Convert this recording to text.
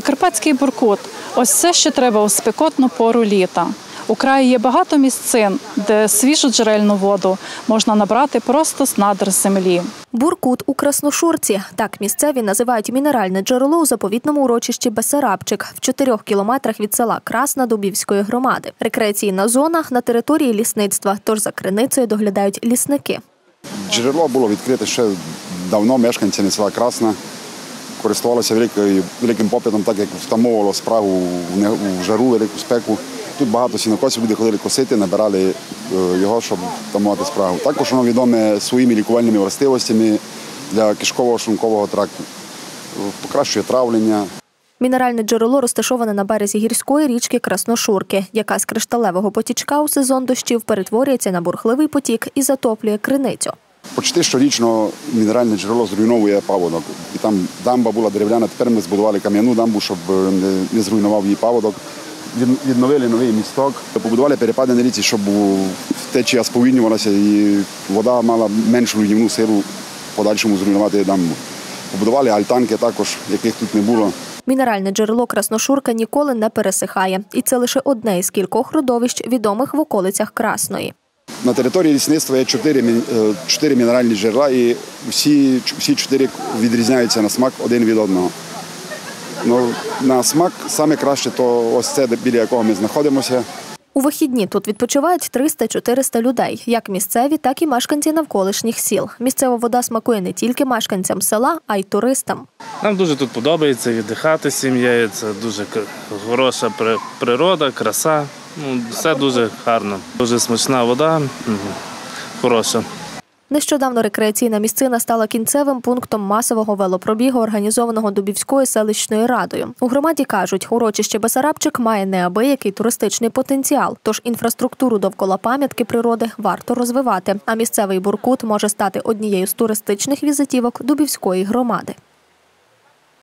Закарпатський буркут ось це ще треба у спекотну пору літа. У краї є багато місцин, де свіжу джерельну воду можна набрати просто з надр землі. Буркут у Красношурці. Так місцеві називають мінеральне джерело у заповітному урочищі Бесарабчик в чотирьох кілометрах від села Красна Дубівської громади. Рекреаційна зона на території лісництва, тож за криницею доглядають лісники. Джерело було відкрите ще давно, мешканці села Красна користувалися великою, великим попитом, так як втамовувало справу в жару, велику спеку. Тут багато сінокосів, люди ходили косити, набирали е, його, щоб втамувати справу. Також воно відоме своїми лікувальними властивостями для кишкового шлункового тракту. Е, Покращує травлення, Мінеральне джерело розташоване на березі гірської річки Красношурки, яка з кришталевого потічка у сезон дощів перетворюється на бурхливий потік і затоплює криницю. Почти щорічно мінеральне джерело зруйновує паводок. І там дамба була дерев'яна, тепер ми збудували кам'яну дамбу, щоб е, не, зруйнував її паводок. Відновили новий місток, побудували перепади на ріці, щоб течія сповільнювалася і вода мала меншу руйнівну силу в подальшому зруйнувати дамбу. Побудували альтанки також, яких тут не було. Мінеральне джерело Красношурка ніколи не пересихає, і це лише одне із кількох родовищ, відомих в околицях Красної. На території лісництва є чотири, е, чотири мінеральні джерела, і всі, всі чотири відрізняються на смак один від одного. Ну, на смак саме краще то ось це, біля якого ми знаходимося. У вихідні тут відпочивають 300-400 людей, як місцеві, так і мешканці навколишніх сіл. Місцева вода смакує не тільки мешканцям села, а й туристам. Нам дуже тут подобається віддихати сім'єю. Це дуже хороша при- природа, краса. Ну, все дуже гарно. Дуже смачна вода, хороша. Нещодавно рекреаційна місцина стала кінцевим пунктом масового велопробігу, організованого Дубівською селищною радою. У громаді кажуть, урочище Бесарабчик має неабиякий туристичний потенціал, тож інфраструктуру довкола пам'ятки природи варто розвивати. А місцевий буркут може стати однією з туристичних візитівок Дубівської громади.